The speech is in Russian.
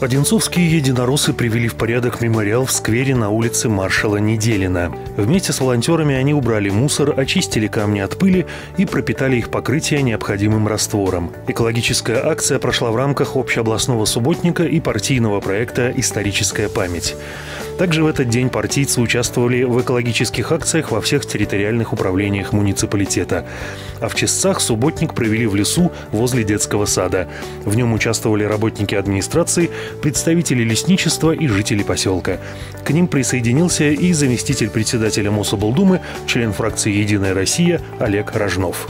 Одинцовские единороссы привели в порядок мемориал в сквере на улице маршала Неделина. Вместе с волонтерами они убрали мусор, очистили камни от пыли и пропитали их покрытие необходимым раствором. Экологическая акция прошла в рамках общеобластного субботника и партийного проекта «Историческая память». Также в этот день партийцы участвовали в экологических акциях во всех территориальных управлениях муниципалитета. А в Чесцах субботник провели в лесу возле детского сада. В нем участвовали работники администрации, представители лесничества и жители поселка. К ним присоединился и заместитель председателя Мособлдумы, член фракции «Единая Россия» Олег Рожнов.